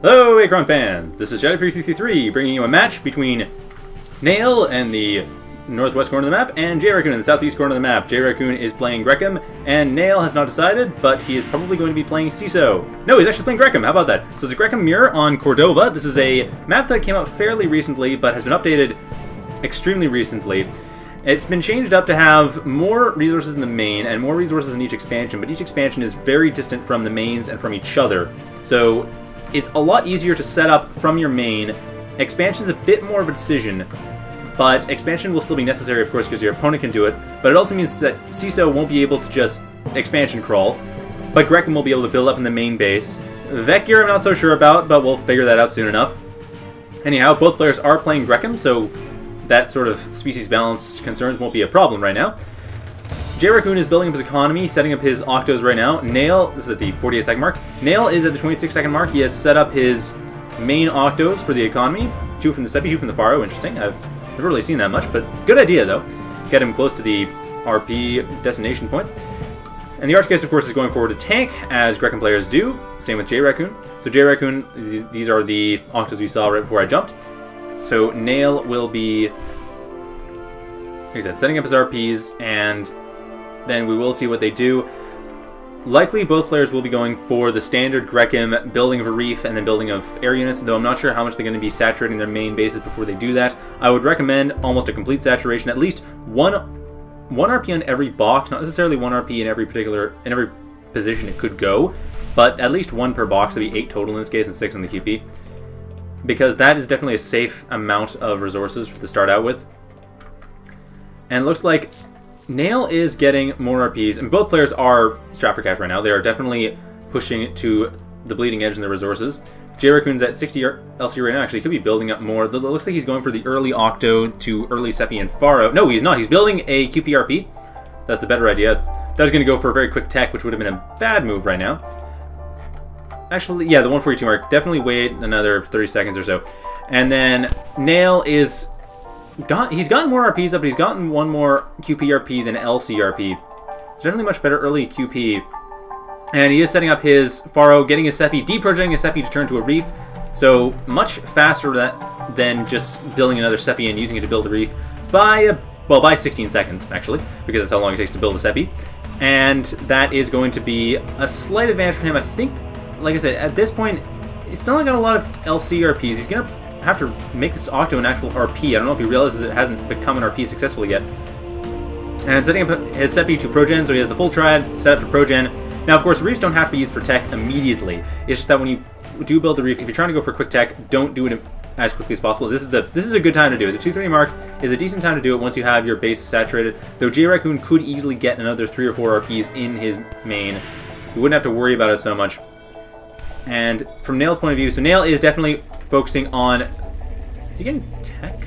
Hello, Achron fans! This is Shadow3333 bringing you a match between Nale and the northwest corner of the map and J Raccoon in the southeast corner of the map. J Raccoon is playing Grekim, and Nale has not decided, but he is probably going to be playing CESO. No, he's actually playing Grekim. How about that? So it's a Grekim Mirror on Cordova. This is a map that came out fairly recently, but has been updated extremely recently. It's been changed up to have more resources in the main and more resources in each expansion, but each expansion is very distant from the mains and from each other. So it's a lot easier to set up from your main. Expansion's a bit more of a decision, but expansion will still be necessary, of course, because your opponent can do it. But it also means that CESO won't be able to just expansion crawl, but Grekim will be able to build up in the main base. Vecgir I'm not so sure about, but we'll figure that out soon enough. Anyhow, both players are playing Grekim, so that sort of species balance concerns won't be a problem right now. J Raccoon is building up his economy, setting up his octos right now. Nale, this is at the 48 second mark. Nale is at the 26 second mark. He has set up his main octos for the economy. Two from the Seppi, two from the Pharo. Interesting. I've never really seen that much, but good idea though. Get him close to the RP destination points. And the Arcticus, of course, is going forward to tank, as Grekim players do. Same with J Raccoon. So J Raccoon, these are the octos we saw right before I jumped. So Nale will be, like I said, setting up his RPs, and then we will see what they do. Likely both players will be going for the standard Grekim building of a reef and then building of air units, though I'm not sure how much they're going to be saturating their main bases before they do that. I would recommend almost a complete saturation, at least one one RP on every box, not necessarily one RP in every particular in every position it could go, but at least one per box, that'd be eight total in this case and six on the QP. Because that is definitely a safe amount of resources to start out with. And it looks like Nale is getting more RPs, and both players are strapped for cash right now. They are definitely pushing to the bleeding edge in their resources. J at 60 LC right now. Actually, could be building up more. It looks like he's going for the early Octo to early Seppi and Pharo. No, he's not. He's building a QPRP. That's the better idea. That was going to go for a very quick tech, which would have been a bad move right now. Actually, yeah, the 142 mark. Definitely wait another 30 seconds or so. And then Nale is got he's gotten more RPs up, but he's gotten one more QPRP than LCRP. It's definitely much better early QP. And he is setting up his Pharo, getting his Seppi, deprojecting his Seppi to turn to a reef. So much faster that, than just building another Seppi and using it to build a reef by, a, well, by 16 seconds, actually, because that's how long it takes to build a Seppi. And that is going to be a slight advantage for him. I think, like I said, at this point, he's still not got a lot of LCRPs. He's going to have to make this Octo an actual RP. I don't know if he realizes it hasn't become an RP successfully yet. And setting up his Seppi to Progen, so he has the full triad set up to Progen. Now, of course, reefs don't have to be used for tech immediately. It's just that when you do build a reef, if you're trying to go for quick tech, don't do it as quickly as possible. This is the this is a good time to do it. The 2-3 mark is a decent time to do it once you have your base saturated, though J Raccoon could easily get another 3 or 4 RPs in his main. You wouldn't have to worry about it so much. And from Nale's point of view, so Nale is definitely focusing on... Is he getting tech?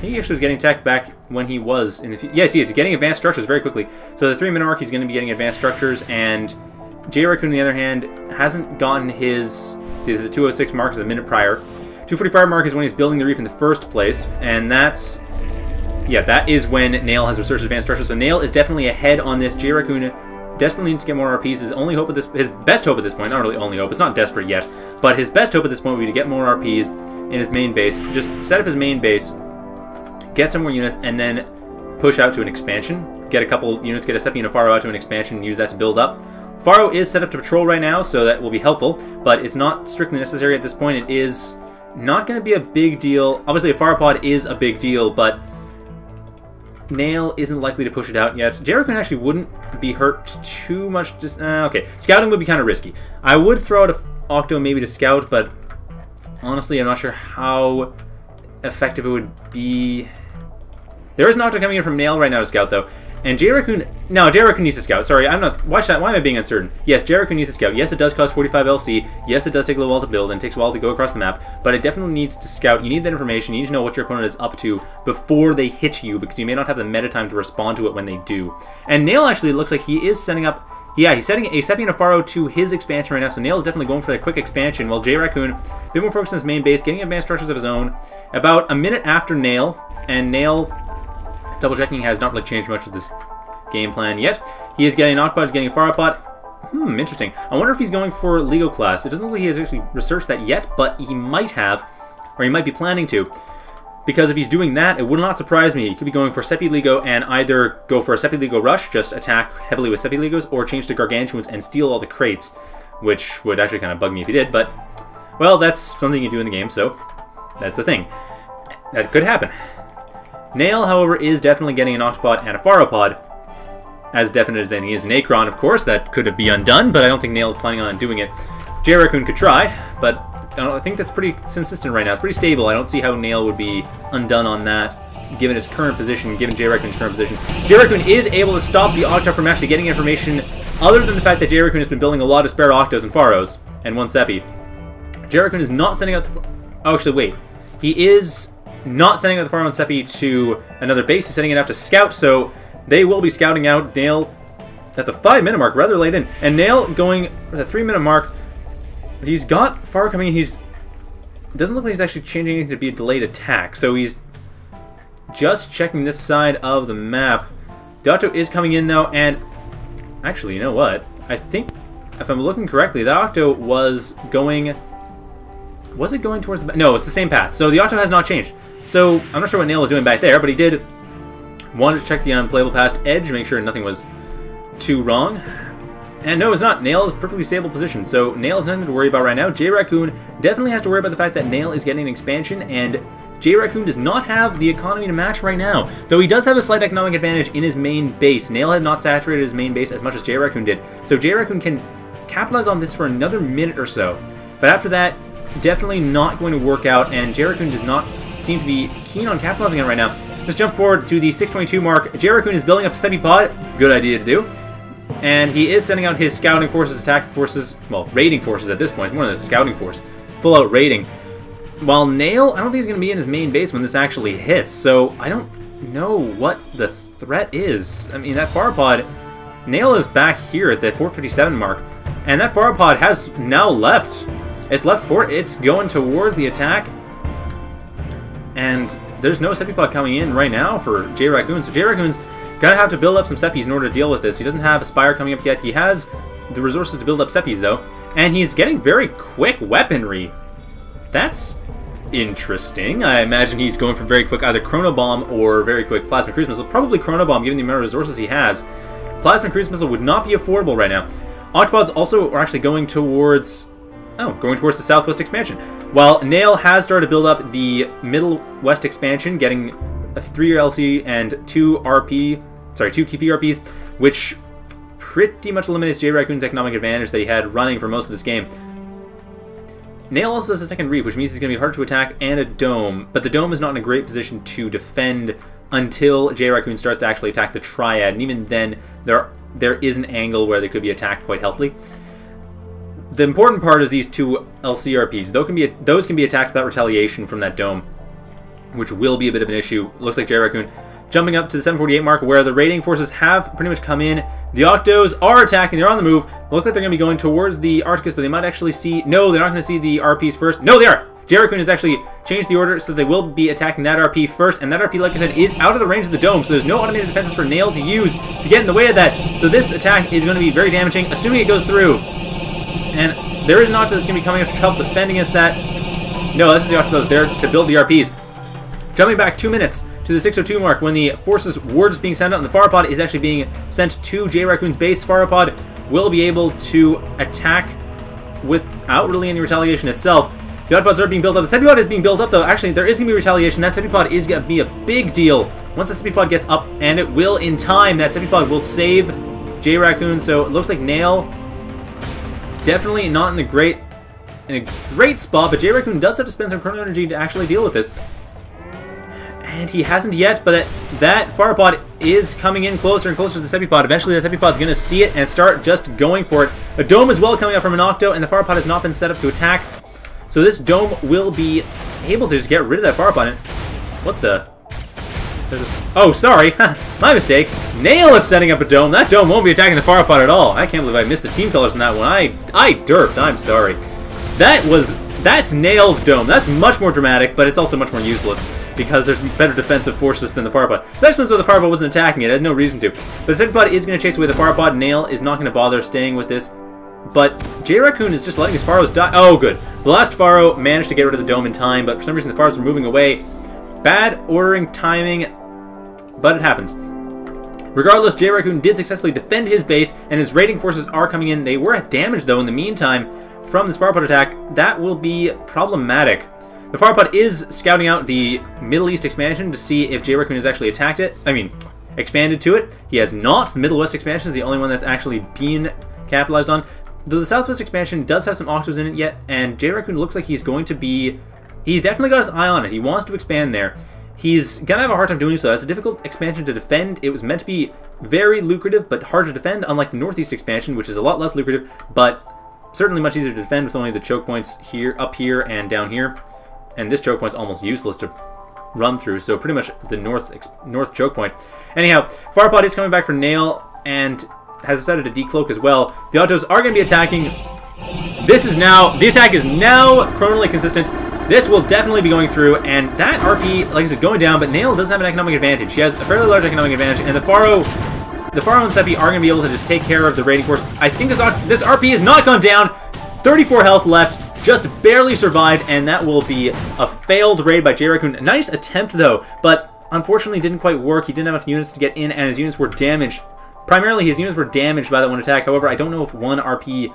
He actually was getting tech back when he was in the... Yes, he is. He's getting advanced structures very quickly. So the 3 minute mark, he's going to be getting advanced structures, and J Raccoon, on the other hand, hasn't gotten his... See, is the 206 mark is a minute prior. 245 mark is when he's building the reef in the first place, and that's... Yeah, that is when Nale has researched advanced structures. So Nale is definitely ahead on this. J Raccoon desperately needs to get more RPs. His only hope at this... His best hope at this point, not really only hope, it's not desperate yet, but his best hope at this point would be to get more RPs in his main base. Just set up his main base, get some more units, and then push out to an expansion. Get a couple units, get a and a Pharo out to an expansion, and use that to build up. Pharo is set up to patrol right now, so that will be helpful, but it's not strictly necessary at this point. It is not going to be a big deal. Obviously, a Pharopod is a big deal, but Nale isn't likely to push it out yet. J Raccoon actually wouldn't be hurt too much. Just uh, Okay, scouting would be kind of risky. I would throw out a Octo maybe to scout, but honestly, I'm not sure how effective it would be. There is an Octo coming in from Nale right now to scout, though. And J Raccoon, no, Raccoon needs scout. Sorry, I'm not. Watch that. Why am I being uncertain? Yes, J Raccoon needs scout. Yes, it does cost 45 LC. Yes, it does take a little while to build and takes a while to go across the map. But it definitely needs to scout. You need that information. You need to know what your opponent is up to before they hit you, because you may not have the meta time to respond to it when they do. And Nale actually looks like he is setting up. Yeah, he's setting a a Pharo to his expansion right now, so Nale is definitely going for that quick expansion, while J Raccoon, a bit more focused on his main base, getting advanced structures of his own. About a minute after Nale, and Nale, double checking, has not really changed much with this game plan yet. He is getting an Octopod, he's getting a Pharopod. Hmm, interesting. I wonder if he's going for Lego class. It doesn't look like he has actually researched that yet, but he might have, or he might be planning to. Because if he's doing that, it would not surprise me. He could be going for Seppi Lego and either go for a Seppi Lego rush, just attack heavily with Seppi Legos, or change to Gargantuans and steal all the crates, which would actually kind of bug me if he did, but, well, that's something you do in the game, so that's a thing. That could happen. Nale, however, is definitely getting an Octopod and a Pharopod, as definite as anything is. An Achron, of course, that could be undone, but I don't think Nale is planning on doing it. J could try, but I, I, think that's pretty consistent right now. It's pretty stable. I don't see how Nale would be undone on that, given his current position, given J current position. J is able to stop the Octo from actually getting information, other than the fact that J has been building a lot of spare Octos and Pharos, and one Seppi. J is not sending out the... Oh, actually, wait. He is not sending out the and Seppi to another base. He's sending it out to scout, so they will be scouting out Nale at the five minute mark, rather late in. And Nale going at the three minute mark. He's got far coming in. He's doesn't look like he's actually changing anything to be a delayed attack. So he's just checking this side of the map. The is coming in though, and actually, you know what? I think if I'm looking correctly, that Octo was going. Was it going towards the? No, it's the same path. So the Octo has not changed. So I'm not sure what Nale is doing back there, but he did Wanted to check the unplayable past edge, make sure nothing was too wrong. And no, it's not. Nale is perfectly stable position, so Nale has nothing to worry about right now. J Raccoon definitely has to worry about the fact that Nale is getting an expansion, and J Raccoon does not have the economy to match right now. Though he does have a slight economic advantage in his main base. Nale had not saturated his main base as much as J Raccoon did, so J Raccoon can capitalize on this for another minute or so. But after that, definitely not going to work out, and J Raccoon does not seem to be keen on capitalizing on right now. Just jump forward to the 622 mark. J-Raccoon is building up a Sepipod. Good idea to do. And he is sending out his scouting forces, attack forces, well, raiding forces at this point. More than a scouting force. Full-out raiding. While Nale, I don't think he's going to be in his main base when this actually hits. So I don't know what the threat is. I mean, that Pharopod, Nale is back here at the 457 mark. And that Pharopod has now left. It's left port. It's going toward the attack. And there's no Sepipod coming in right now for J Raccoon, so J Raccoon's gonna have to build up some Seppis in order to deal with this. He doesn't have a Spire coming up yet. He has the resources to build up Seppis, though, and he's getting very quick weaponry. That's interesting. I imagine he's going for very quick either Chrono Bomb or very quick Plasma Cruise Missile. Probably Chrono Bomb, given the amount of resources he has. Plasma Cruise Missile would not be affordable right now. Octopods also are actually going towards Oh, going towards the southwest expansion. While Nale has started to build up the middle west expansion, getting a 3 LC and 2 RP, sorry, 2 QP RPs, which pretty much eliminates J Raccoon's economic advantage that he had running for most of this game. Nale also has a second reef, which means he's going to be hard to attack, and a dome, but the dome is not in a great position to defend until J Raccoon starts to actually attack the Triad, and even then, there there is an angle where they could be attacked quite healthily the important part is these two LCRPs. Those can be those can be attacked without retaliation from that dome, which will be a bit of an issue. Looks like J Raccoon jumping up to the 748 mark where the raiding forces have pretty much come in. The Octos are attacking. They're on the move. Look like they're going to be going towards the Arcticus, but they might actually see... No, they're not going to see the RPs first. No, they are! J Raccoon has actually changed the order so they will be attacking that RP first, and that RP, like I said, is out of the range of the dome, so there's no automated defenses for Nale to use to get in the way of that. So this attack is going to be very damaging, assuming it goes through. And there is an Octo that's going to be coming up to help defend against that. No, this is the Octo that's there to build the RPs. Jumping back two minutes to the 602 mark when the forces were just being sent out and the Pharopod is actually being sent to J Raccoon's base. Pharopod will be able to attack without really any retaliation itself. The Octopods are being built up. The Sepipod is being built up, though. Actually, there is going to be retaliation. That Sepipod is going to be a big deal. Once that Sepipod gets up, and it will in time, that Sepipod will save J Raccoon. So it looks like Nale Definitely not in a great in a great spot, but J Raccoon does have to spend some chrono energy to actually deal with this. And he hasn't yet, but that Pharopod is coming in closer and closer to the Sepipod. Eventually, the Sepipod's going to see it and start just going for it. A Dome is well coming up from an Octo, and the Pharopod has not been set up to attack. So this Dome will be able to just get rid of that Pharopod. What the? Oh, sorry. My mistake. Nale is setting up a dome. That dome won't be attacking the Pharopod at all. I can't believe I missed the team colors in that one. I I derped. I'm sorry. That was... That's Nale's dome. That's much more dramatic, but it's also much more useless. because there's better defensive forces than the Pharopod. So that's where the Pharopod wasn't attacking it, it had no reason to. But the Sepipod is going to chase away the Pharopod. Nale is not going to bother staying with this. But J Raccoon is just letting his Pharos die. Oh, good. The last Pharo managed to get rid of the dome in time, but for some reason the Pharos are moving away. Bad ordering timing, but it happens. Regardless, J Raccoon did successfully defend his base, and his raiding forces are coming in. They were damaged, though, in the meantime, from this Pharopod attack. That will be problematic. The Pharopod is scouting out the Middle East expansion to see if J Raccoon has actually attacked it. I mean, expanded to it. He has not. The Middle West expansion is the only one that's actually been capitalized on. Though the Southwest expansion does have some octaves in it yet, and J Raccoon looks like he's going to be... He's definitely got his eye on it. He wants to expand there. He's gonna have a hard time doing so. That's a difficult expansion to defend. It was meant to be very lucrative, but hard to defend, unlike the Northeast expansion, which is a lot less lucrative, but certainly much easier to defend with only the choke points here, up here, and down here. And this choke point's almost useless to run through, so pretty much the north north choke point. Anyhow, Pharopod is coming back for Nale, and has decided to decloak as well. The Autos are going to be attacking. This is now, the attack is now chronally consistent. This will definitely be going through, and that RP, like I said, going down, but Nale does have an economic advantage. She has a fairly large economic advantage, and the Pharo, the Pharo and Seppi are going to be able to just take care of the raiding force. I think this, this RP has not gone down. 34 health left, just barely survived, and that will be a failed raid by J Raccoon. Nice attempt, though, but unfortunately didn't quite work. He didn't have enough units to get in, and his units were damaged. Primarily, his units were damaged by that one attack. However, I don't know if one RP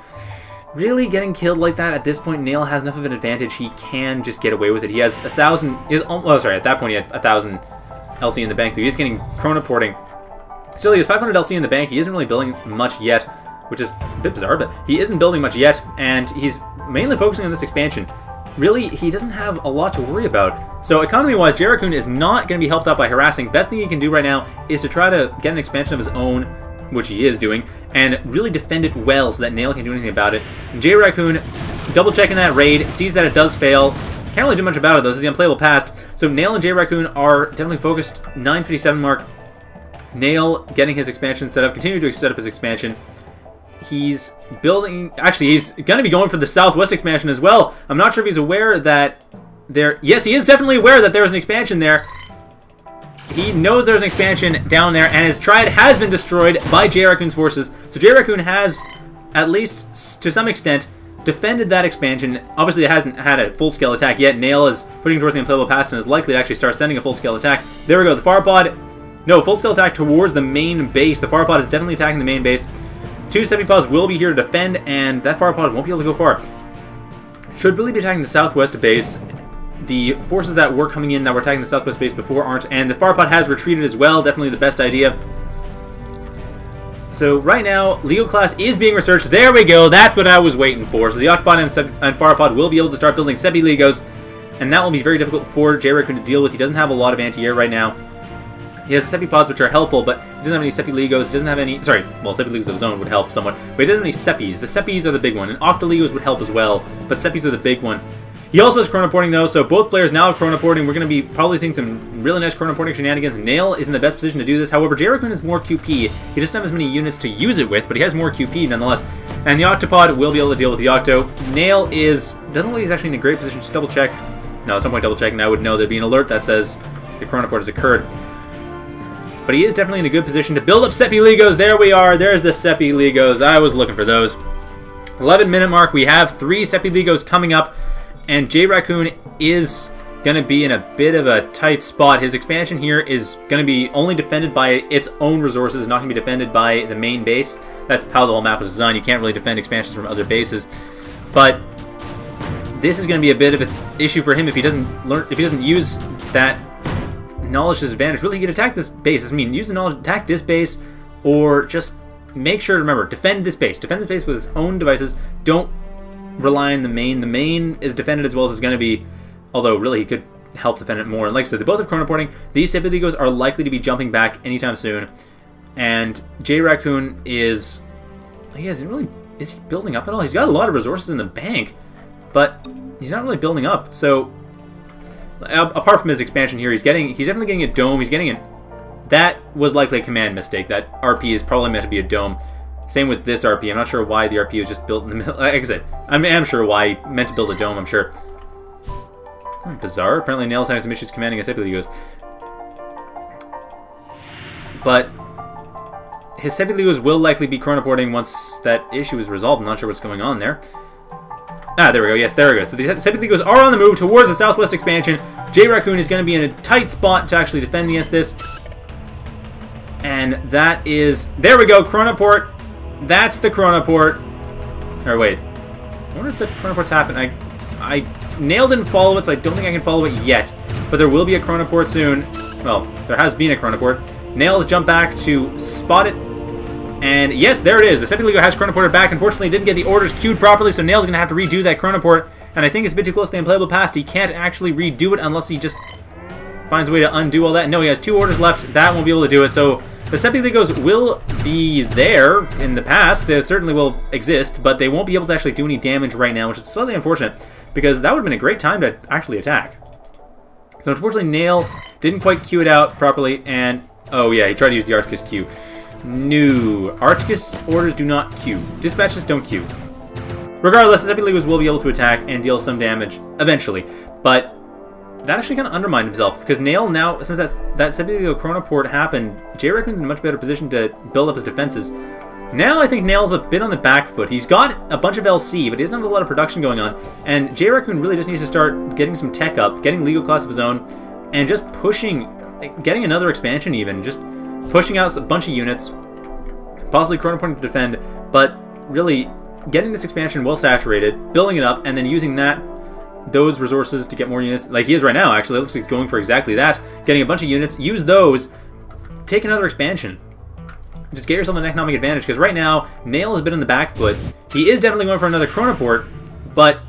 really getting killed like that at this point, Nale has enough of an advantage. He can just get away with it. He has a thousand. Is oh sorry. At that point, he had a thousand LC in the bank. Though he's getting chronoporting. Still, he has 500 LC in the bank. He isn't really building much yet, which is a bit bizarre. But he isn't building much yet, and he's mainly focusing on this expansion. Really, he doesn't have a lot to worry about. So economy-wise, J Raccoon is not going to be helped out by harassing. Best thing he can do right now is to try to get an expansion of his own which he is doing, and really defend it well so that Nale can do anything about it. J Raccoon double checking that raid, sees that it does fail. Can't really do much about it though, this is the unplayable past. So Nale and J Raccoon are definitely focused 957 mark. Nale getting his expansion set up, continue to set up his expansion. He's building, actually he's going to be going for the southwest expansion as well. I'm not sure if he's aware that there, yes he is definitely aware that there's an expansion there. He knows there's an expansion down there, and his triad has been destroyed by J Raccoon's forces. So J Raccoon has, at least to some extent, defended that expansion. Obviously, it hasn't had a full-scale attack yet. Nale is pushing towards the unplayable pass and is likely to actually start sending a full-scale attack. There we go. The Pharopod, no, full-scale attack towards the main base. The Pharopod is definitely attacking the main base. Two Sepipods will be here to defend, and that Pharopod won't be able to go far. Should really be attacking the southwest base, the forces that were coming in that were attacking the southwest base before aren't, and the Pharopod has retreated as well, definitely the best idea. So right now, Leo class is being researched. There we go, that's what I was waiting for. So the Octopod and, Seb and Pharopod will be able to start building Seppi Legos, and that will be very difficult for J Raccoon to deal with. He doesn't have a lot of anti-air right now. He has Seppi pods, which are helpful, but he doesn't have any Seppi Legos. He doesn't have any... Sorry, well, Seppi Legos of his own would help somewhat. But he doesn't have any Sepis. The Sepis are the big one, and Octolegos would help as well, but Sepis are the big one. He also has Chrono Porting, though, so both players now have Chrono Porting. We're going to be probably seeing some really nice Chrono Porting shenanigans. Nale is in the best position to do this. However, J Raccoon has more QP. He doesn't have as many units to use it with, but he has more QP nonetheless. And the Octopod will be able to deal with the Octo. Nale is doesn't look like he's actually in a great position. Just double check. No, at some point double checking, I would know there'd be an alert that says the Chrono Port has occurred. But he is definitely in a good position to build up Seppi Legos. There we are. There's the Seppi Legos. I was looking for those. 11 minute mark. We have three Seppi Legos coming up and J Raccoon is going to be in a bit of a tight spot. His expansion here is going to be only defended by its own resources, not going to be defended by the main base. That's how the whole map was designed. You can't really defend expansions from other bases. But this is going to be a bit of an issue for him if he doesn't learn, if he doesn't use that knowledge to his advantage. Really, he could attack this base. I mean, use the knowledge, to attack this base, or just make sure to remember, defend this base. Defend this base with its own devices. Don't rely on the main. The main is defended as well as it's going to be, although really he could help defend it more. And like I said, they both have chronoporting. These Sepidegos are likely to be jumping back anytime soon. And J Raccoon is, he hasn't really, is he building up at all? He's got a lot of resources in the bank, but he's not really building up. So apart from his expansion here, he's getting, he's definitely getting a dome. He's getting an, that was likely a command mistake. That RP is probably meant to be a dome. Same with this RP. I'm not sure why the RP was just built in the middle. Like I said, I'm, sure why. Meant to build a dome, I'm sure. Hmm, bizarre. Apparently Nale's having some issues commanding his Sepiligos. But his Sepiligos will likely be chronoporting once that issue is resolved. I'm not sure what's going on there. Ah, there we go. Yes, there we go. So the Sepiligos are on the move towards the southwest expansion. J Raccoon is going to be in a tight spot to actually defend against this. And that is... There we go, Chronoport. That's the Chronoport. Or wait. I wonder if the Chronoport's happened. I, I nailed didn't follow it, so I don't think I can follow it yet. But there will be a Chronoport soon. Well, there has been a Chronoport. Nale jump back to spot it and yes, there it is. The Seppuku has Chronoported back. Unfortunately, didn't get the orders queued properly, so Nale's going to have to redo that Chronoport. And I think it's a bit too close to the unplayable past. He can't actually redo it unless he just finds a way to undo all that. No, he has two orders left. That won't be able to do it. So the Sepiligos will be there in the past. They certainly will exist, but they won't be able to actually do any damage right now, which is slightly unfortunate, because that would have been a great time to actually attack. So unfortunately, Nale didn't quite queue it out properly, and... Oh yeah, he tried to use the Arcticus queue. No. Arcticus orders do not queue. Dispatches don't queue. Regardless, the Sepiligos will be able to attack and deal some damage eventually. But that actually kind of undermined himself because Nale now, since that's, that Sepiligos Chronoport happened, J Raccoon's in a much better position to build up his defenses. Now I think Nale's a bit on the back foot. He's got a bunch of LC, but he doesn't have a lot of production going on. And J Raccoon really just needs to start getting some tech up, getting legal class of his own, and just pushing, getting another expansion even. Just pushing out a bunch of units, possibly Chronoporting to defend, but really getting this expansion well saturated, building it up, and then using that those resources to get more units, like he is right now, actually. It looks like he's going for exactly that. Getting a bunch of units, use those, take another expansion. Just get yourself an economic advantage, because right now, Nale has been in the back foot. He is definitely going for another Chronoport, but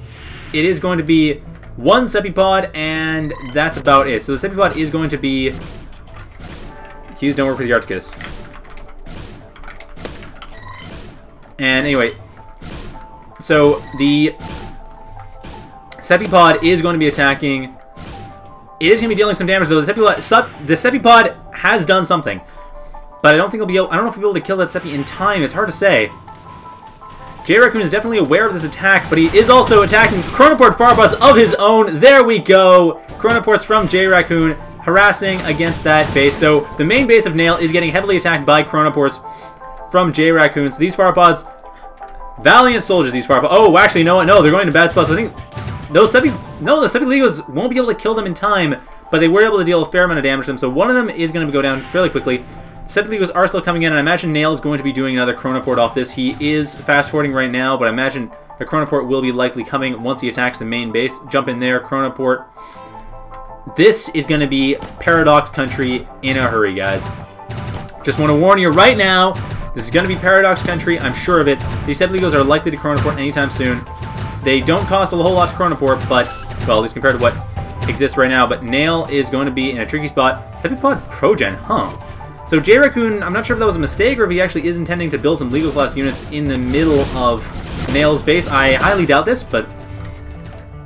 it is going to be one Sepipod, and that's about it. So the Sepipod is going to be Q's don't work with the Arcticus. And anyway, so the Sepipod is going to be attacking. It is going to be dealing some damage though. The Sepipod, the Sepipod has done something, but I don't think he'll be able. I don't know if he'll be able to kill that Sepi in time. It's hard to say. J Raccoon is definitely aware of this attack, but he is also attacking Chronoport Pharopods of his own. There we go. Chronoports from J Raccoon harassing against that base. So the main base of Nale is getting heavily attacked by Chronoports from J Raccoons. These Pharopods, valiant soldiers. These Pharopods. Oh, actually, no, no, they're going to bad spots. I think those Sepi, no, the Sepi Legos won't be able to kill them in time, but they were able to deal a fair amount of damage to them. So one of them is going to go down fairly quickly. Sepi Legos are still coming in, and I imagine Nale is going to be doing another Chronoport off this. He is fast forwarding right now, but I imagine a Chronoport will be likely coming once he attacks the main base. Jump in there, Chronoport. This is going to be Paradox Country in a hurry, guys. Just want to warn you right now, this is going to be Paradox Country, I'm sure of it. These Sepligos are likely to Chronoport anytime soon. They don't cost a whole lot to Chronoport, but, well, at least compared to what exists right now, but Nale is going to be in a tricky spot. Sepipod Progen, huh? So J Raccoon, I'm not sure if that was a mistake or if he actually is intending to build some legal class units in the middle of Nale's base. I highly doubt this, but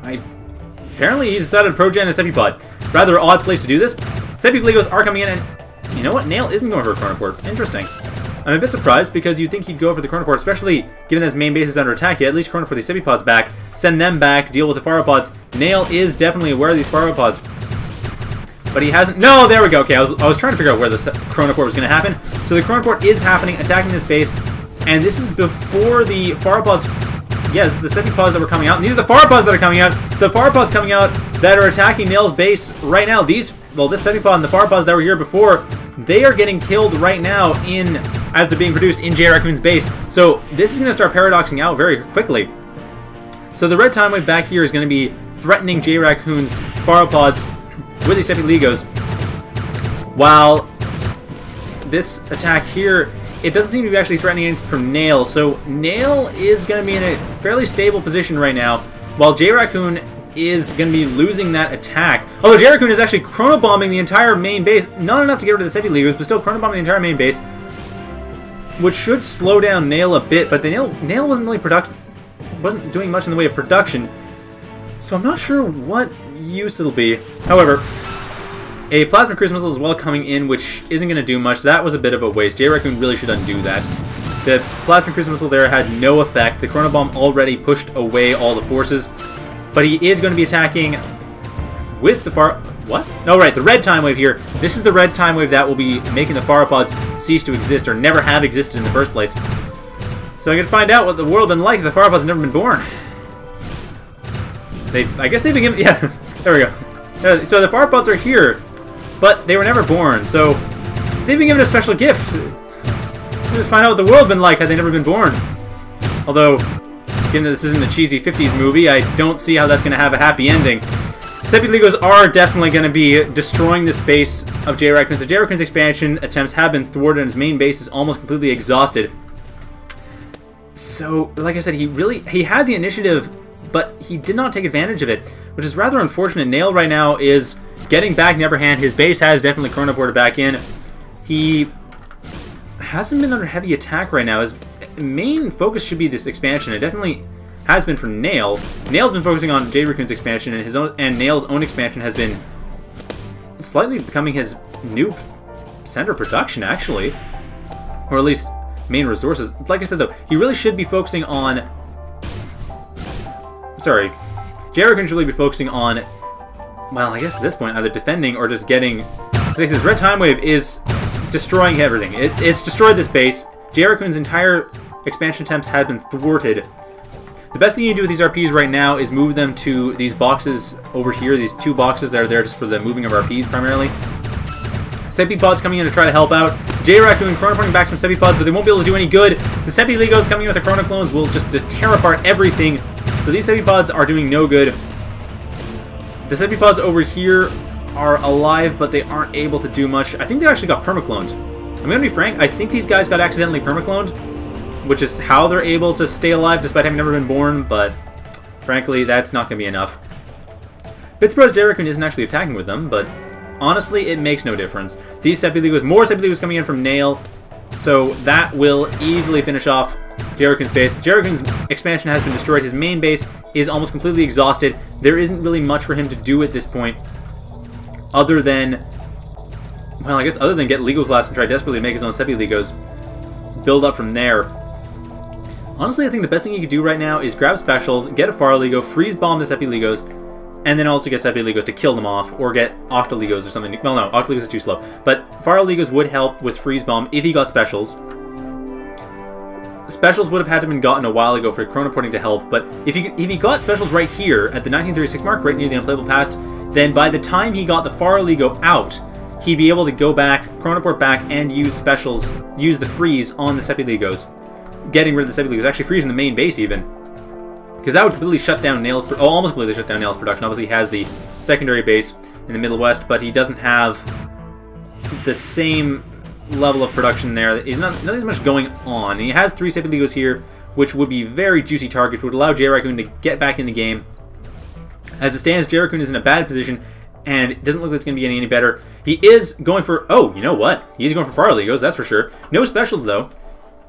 I apparently he decided Progen and Sepipod. Rather odd place to do this. Sepiplegos are coming in, and you know what? Nale isn't going for a Chronoport. Interesting. I'm a bit surprised because you'd think he'd go for the Chronoport, especially given that his main base is under attack. He at least Chronoport these Sepipods back, send them back, deal with the Pharopods. Nale is definitely aware of these Pharopods. But he hasn't... No, there we go. Okay, I was, I was trying to figure out where the Chronoport was going to happen. So the Chronoport is happening, attacking this base. And this is before the Pharopods Yes, the Sepipods that were coming out. And these are the Pharopods that are coming out. So the Pharopods coming out that are attacking Nale's base right now. These, well, this Sepipod and the Pharopods that were here before, they are getting killed right now in, as they're being produced in J Raccoon's base. So this is going to start paradoxing out very quickly. So the red time wave back here is going to be threatening J Raccoon's Pharopods with these Sepilegos. While this attack here it doesn't seem to be actually threatening anything from Nale, so Nale is going to be in a fairly stable position right now, while J Raccoon is going to be losing that attack. Although J Raccoon is actually chronobombing the entire main base, not enough to get rid of the Sepilegos, but still chronobombing the entire main base, which should slow down Nale a bit, but the Nale, Nale wasn't really production, wasn't doing much in the way of production, so I'm not sure what use it'll be. However, a Plasma Cruise Missile as well coming in, which isn't going to do much. That was a bit of a waste. J Raccoon really should undo that. The Plasma Cruise Missile there had no effect. The Chronobomb already pushed away all the forces. But he is going to be attacking with the far... What? No, right, the red time wave here. This is the red time wave that will be making the Pharopods cease to exist or never have existed in the first place. So I can find out what the world been like if the have never been born. They, I guess they've been given... Yeah, there we go. Uh, so the Pharopods are here, but they were never born, so they've been given a special gift. Let's find out what the world been like had they never been born. Although, given that this isn't a cheesy 50s movie, I don't see how that's going to have a happy ending. Sepiligos are definitely going to be destroying this base of J. Raccoon's. The J. Raccoon's expansion attempts have been thwarted and his main base is almost completely exhausted. So, like I said, he really he had the initiative, but he did not take advantage of it, which is rather unfortunate. Nale right now is getting back in the upper hand. His base has definitely chronoported back in. He hasn't been under heavy attack right now. His main focus should be this expansion. It definitely has been for Nale. Nale's been focusing on J Raccoon's expansion, and his own and Nale's own expansion has been slightly becoming his new center production, actually, or at least main resources. Like I said, though, he really should be focusing on. Sorry, J Raccoon should really be focusing on. Well, I guess at this point, either defending or just getting. This red time wave is destroying everything. It, it's destroyed this base. J Raccoon's entire expansion attempts have been thwarted the best thing you do with these RPs right now is move them to these boxes over here, these two boxes that are there just for the moving of RPs primarily. Sepipods coming in to try to help out. J Raccoon chronoporting back some Sepipods, but they won't be able to do any good. The Sepiligos coming in with the Chrono Clones will just, just tear apart everything. So these Sepipods are doing no good. The Sepipods over here are alive, but they aren't able to do much. I think they actually got permacloned. I'm gonna be frank, I think these guys got accidentally permacloned which is how they're able to stay alive despite having never been born, but frankly, that's not going to be enough. Pittsburgh's Jericho isn't actually attacking with them, but honestly, it makes no difference. These Sepiligos, more Sepiligos coming in from Nale, so that will easily finish off J Raccoon's base. J Raccoon's expansion has been destroyed. His main base is almost completely exhausted. There isn't really much for him to do at this point, other than, well, I guess other than get Legal Class and try desperately to make his own Sepiligos. Build up from there. Honestly, I think the best thing you could do right now is grab specials, get a Farligo, freeze bomb the Sepiligos, and then also get Sepiligos to kill them off, or get Octoligos or something. Well, no, Octoligos is too slow. But Farligos would help with freeze bomb if he got specials. Specials would have had to been gotten a while ago for chronoporting to help, but if he, if he got specials right here at the 1936 mark, right near the unplayable past, then by the time he got the Farligo out, he'd be able to go back, chronoport back, and use specials, use the freeze on the Sepiligos getting rid of the Sepiligos, actually freezing the main base even. Because that would completely shut down Nails, oh, almost completely shut down Nails production. Obviously, he has the secondary base in the Middle West, but he doesn't have the same level of production there. He's not, not as much going on. And he has three Sepiligos here, which would be very juicy targets, would allow J. Raccoon to get back in the game. As it stands, J. Raccoon is in a bad position, and it doesn't look like it's going to be any, any better. He is going for... Oh, you know what? He's going for Farligos, that's for sure. No specials, though.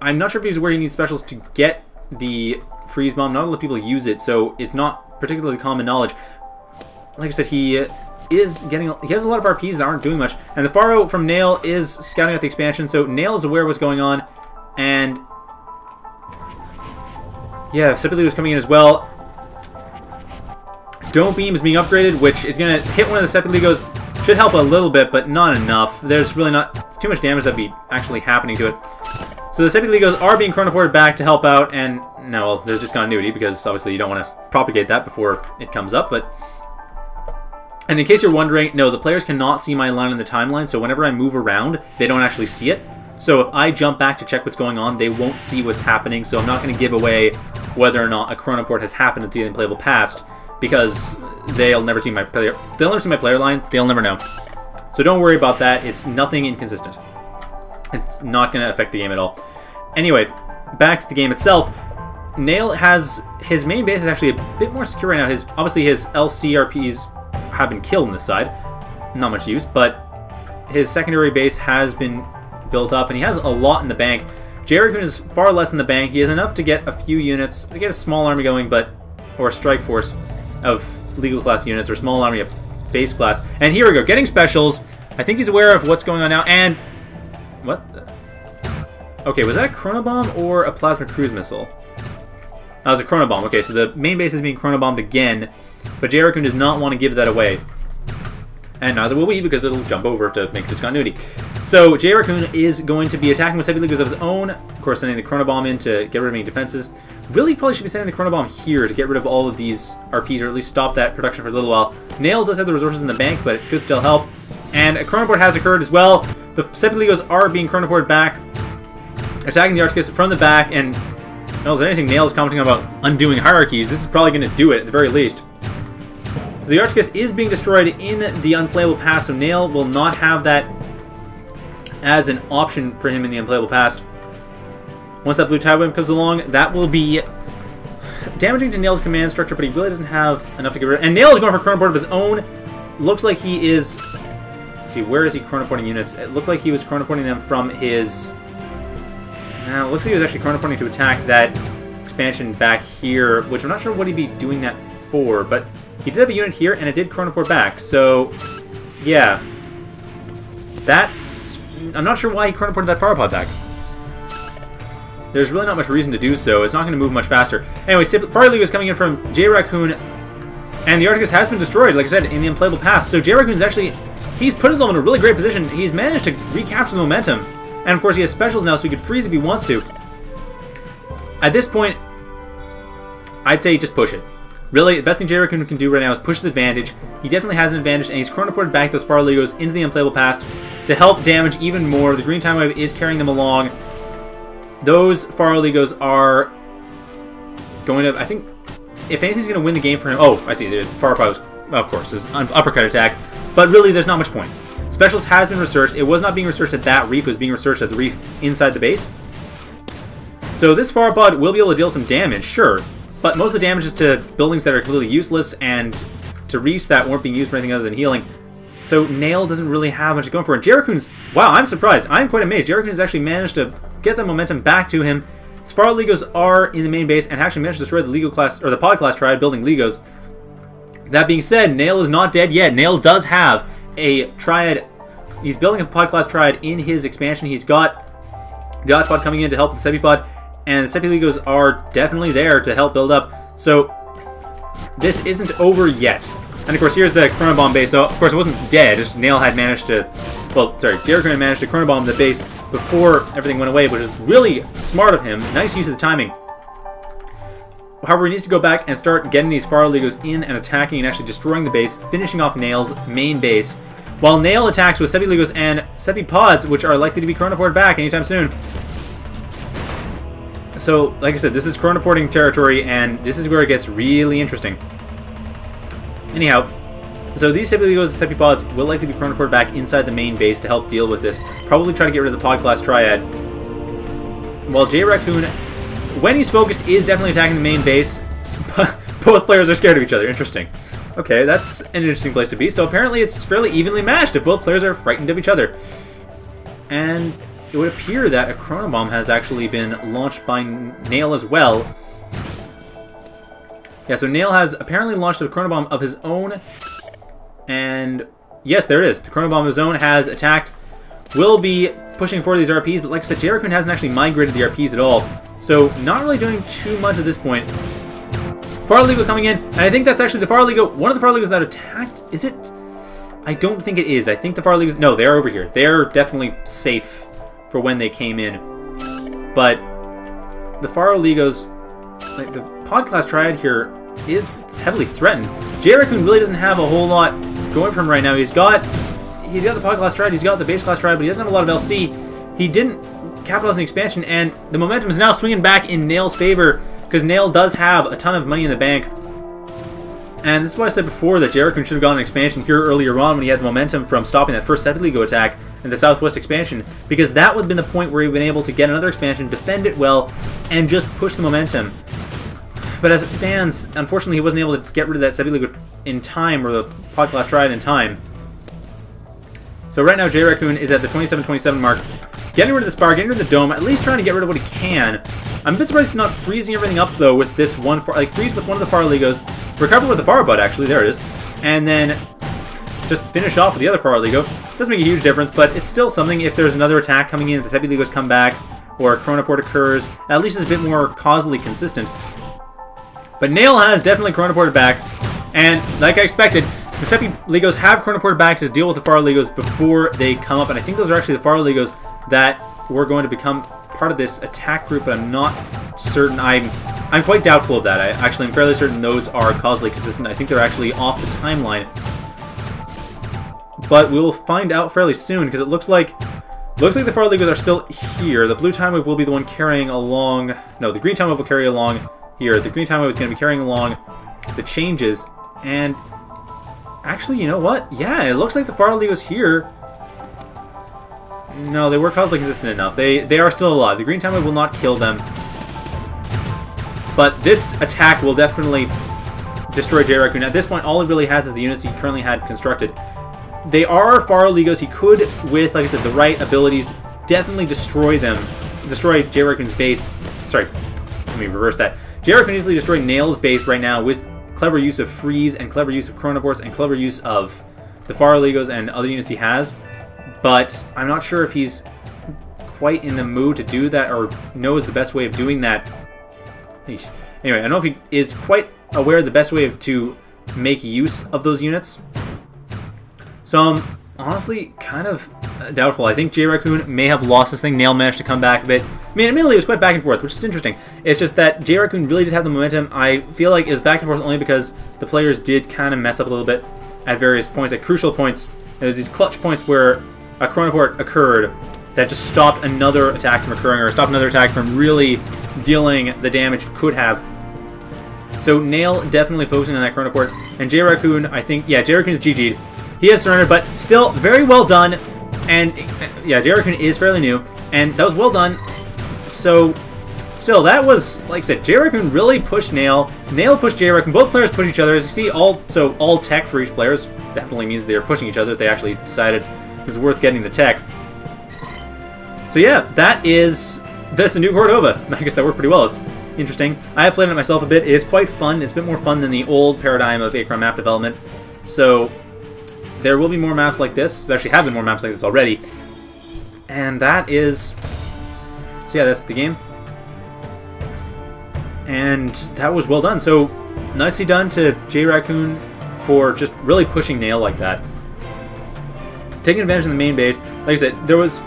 I'm not sure if he's where he needs specials to get the freeze bomb. Not a lot of people use it, so it's not particularly common knowledge. Like I said, he is getting... He has a lot of RPs that aren't doing much. And the Pharo from Nale is scouting out the expansion, so Nale is aware of what's going on. And... Yeah, Sipili was coming in as well. Dome Beam is being upgraded, which is going to hit one of the Sepiligos. Should help a little bit, but not enough. There's really not too much damage that'd be actually happening to it. So the Sepiligos are being chronoported back to help out, and no, well, there's just continuity, because obviously you don't want to propagate that before it comes up, but... And in case you're wondering, no, the players cannot see my line in the timeline, so whenever I move around, they don't actually see it. So if I jump back to check what's going on, they won't see what's happening, so I'm not going to give away whether or not a chronoport has happened at the unplayable past, because they'll never see my player they'll never see my player line, they'll never know. So don't worry about that, it's nothing inconsistent. It's not going to affect the game at all. Anyway, back to the game itself. Nale has his main base is actually a bit more secure right now. His obviously his LCRPs have been killed on this side, not much use, but his secondary base has been built up, and he has a lot in the bank. J Raccoon is far less in the bank. He has enough to get a few units, to get a small army going, but or a strike force of legal class units, or small army of base class. And here we go, getting specials. I think he's aware of what's going on now, and? Okay, was that a chronobomb or a plasma cruise missile? That was a chronobomb. Okay, so the main base is being chronobombed again, but J. Raccoon does not want to give that away. and neither will we because it'll jump over to make discontinuity. So J Raccoon is going to be attacking with Seppi Legos of his own, of course sending the Chrono Bomb in to get rid of any defenses. Really probably should be sending the Chrono Bomb here to get rid of all of these RPs, or at least stop that production for a little while. Nale does have the resources in the bank, but it could still help. And a Chrono Port has occurred as well. The Seppi Legos are being Chrono Ported back, attacking the Arcticus from the back, and well, if anything, Nale is commenting about undoing hierarchies. This is probably going to do it, at the very least. So the Arcticus is being destroyed in the unplayable past, so Nale will not have that as an option for him in the unplayable past. Once that blue Tidewave comes along, that will be damaging to Nale's command structure, but he really doesn't have enough to get rid of. And Nale is going for Chrono Port of his own. Looks like he is... See, where is he Chrono Porting units? It looked like he was Chrono Porting them from his... Now, it looks like he was actually Chrono Porting to attack that expansion back here, which I'm not sure what he'd be doing that for, but he did have a unit here, and it did Chrono Port back, so... Yeah. That's... I'm not sure why he Chrono Ported that Pharopod back. There's really not much reason to do so. It's not going to move much faster. Anyway, League is coming in from J Raccoon, and the Arcticus has been destroyed, like I said, in the unplayable pass. So J Raccoon's actually, he's put himself in a really great position. He's managed to recapture the momentum. And of course he has specials now, so he could freeze if he wants to. At this point, I'd say just push it. Really, the best thing J Raccoon can do right now is push his advantage. He definitely has an advantage, and he's chronoported back those Far Legos into the unplayable past to help damage even more. The Green Time Wave is carrying them along. Those Far Legos are going to, I think, if anything's going to win the game for him... Oh, I see, Far Pose, of course, is uppercut attack. But really, there's not much point. Specials has been researched. It was not being researched at that reef. It was being researched at the reef inside the base. So this Pharopod will be able to deal some damage, sure. But most of the damage is to buildings that are completely useless and to reefs that weren't being used for anything other than healing. So Nale doesn't really have much going for it. J Raccoon's... Wow, I'm surprised. I'm quite amazed. J Raccoon has actually managed to get the momentum back to him. As Legos are in the main base and actually managed to destroy the Lego class, or the Pod class triad building Legos. That being said, Nale is not dead yet. Nale does have a triad. He's building a Pod class triad in his expansion. He's got the Oddpod coming in to help the Sepipod, and the Sepi Legos are definitely there to help build up. So this isn't over yet. And of course, here's the Chrono Bomb base. So, of course, it wasn't dead. It's just Nale had managed to... Well, sorry, had managed to Chrono Bomb the base before everything went away, which is really smart of him. Nice use of the timing. However, he needs to go back and start getting these Far Legos in and attacking and actually destroying the base, finishing off Nale's main base. While Nale attacks with Sepi Legos and Sepi Pods, which are likely to be Chronoported back anytime soon. So, like I said, this is Chronoporting territory, and this is where it gets really interesting. Anyhow, so these Sepigos and Sepipods will likely be chronoported back inside the main base to help deal with this. Probably try to get rid of the Pod class Triad. While J Raccoon, when he's focused, is definitely attacking the main base. Both players are scared of each other. Interesting. Okay, that's an interesting place to be. So apparently it's fairly evenly matched if both players are frightened of each other. And it would appear that a Chrono Bomb has actually been launched by Nale as well. Yeah, so Nale has apparently launched a Chrono Bomb of his own. And yes, there it is. The Chrono Bomb of his own has attacked. Will be pushing for these RPs, but like I said, J hasn't actually migrated the RPs at all. So not really doing too much at this point. Farligo coming in, and I think that's actually the Farligo, one of the Farligos that attacked. Is it? I don't think it is. I think the Farligos, no, they're over here. They're definitely safe for when they came in. But the Farligos, like the Pod class Triad here is heavily threatened. J really doesn't have a whole lot going for him right now. He's got he's got the pod class triad, he's got the base class triad, but he doesn't have a lot of LC. He didn't capitalize on the expansion, and the momentum is now swinging back in Nale's favor because Nale does have a ton of money in the bank. And this is why I said before that J Raccoon should have gotten an expansion here earlier on when he had the momentum from stopping that first Sepiligo attack in the Southwest expansion, because that would have been the point where he'd been able to get another expansion, defend it well, and just push the momentum. But as it stands, unfortunately, he wasn't able to get rid of that Sebi in time, or the Pod Class Triad in time. So right now, J Raccoon is at the 27-27 mark, getting rid of the Spar, getting rid of the Dome, at least trying to get rid of what he can. I'm a bit surprised he's not freezing everything up, though, with this one, far, like, freeze with one of the Far Legos, recover with the Far Bud, actually, there it is, and then just finish off with the other Far Lego. Doesn't make a huge difference, but it's still something if there's another attack coming in, if the Sebi Legos come back, or Chronoport occurs, at least it's a bit more causally consistent. But Nale has definitely chronoported back, and like I expected, the Seppi Legos have Chronoport back to deal with the Pharo Legos before they come up, and I think those are actually the Pharo Legos that were going to become part of this attack group, but I'm not certain. I'm I'm quite doubtful of that. I actually am fairly certain those are causally consistent. I think they're actually off the timeline. But we'll find out fairly soon, because it looks like looks like the Pharo Legos are still here. The blue time wave will be the one carrying along... No, the green time wave will carry along here. The green time wave is going to be carrying along the changes, and actually, you know what? Yeah, it looks like the Pharoligos here no, they were causally consistent enough. They they are still alive. The green time wave will not kill them. But this attack will definitely destroy J Raccoon. At this point, all he really has is the units he currently had constructed. They are Pharoligos. He could, with, like I said, the right abilities, definitely destroy them. Destroy J Raccoon's base. Sorry, let me reverse that. J Raccoon easily destroy Nale's base right now with clever use of Freeze and clever use of Chronoports and clever use of the Pharoligos and other units he has. But I'm not sure if he's quite in the mood to do that or knows the best way of doing that Anyway, I don't know if he is quite aware of the best way of, to make use of those units. So I'm honestly kind of uh, doubtful. I think J Raccoon may have lost this thing. Nale managed to come back a bit. I mean, admittedly, it was quite back and forth, which is interesting. It's just that J Raccoon really did have the momentum. I feel like it was back and forth only because the players did kind of mess up a little bit at various points, at crucial points. There's these clutch points where a Chronoport occurred that just stopped another attack from occurring, or stopped another attack from really dealing the damage it could have. So Nale definitely focusing on that Chronoport. And J Raccoon, I think, yeah, J Raccoon is GG'd. He has surrendered, but still very well done. And yeah, J Raccoon is fairly new, and that was well done. So still, that was, like I said, J Raccoon really pushed Nale. Nale pushed J Raccoon. Both players push each other. As you see, all so all tech for each player definitely means they're pushing each other they actually decided it was worth getting the tech. So yeah, that is that's the new Cordova. I guess that worked pretty well. It's interesting. I have played it myself a bit. It is quite fun. It's a bit more fun than the old paradigm of Achron map development. So there will be more maps like this. There actually have been more maps like this already. And that is... So yeah, that's the game. And that was well done. So nicely done to J Raccoon for just really pushing Nale like that. Taking advantage of the main base. Like I said, there was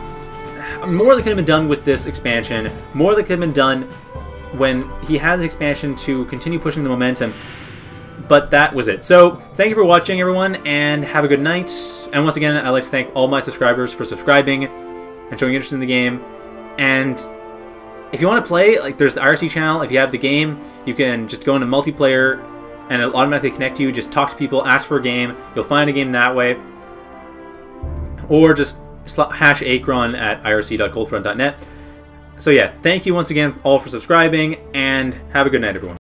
more that could have been done with this expansion, more that could have been done when he had the expansion to continue pushing the momentum. But that was it. So, thank you for watching, everyone, and have a good night. And once again, I'd like to thank all my subscribers for subscribing and showing interest in the game. And if you want to play, like, there's the IRC channel. If you have the game, you can just go into multiplayer and it'll automatically connect to you. Just talk to people, ask for a game. You'll find a game that way. Or just hash achron at irc.coldfront.net. So yeah, thank you once again all for subscribing, and have a good night, everyone.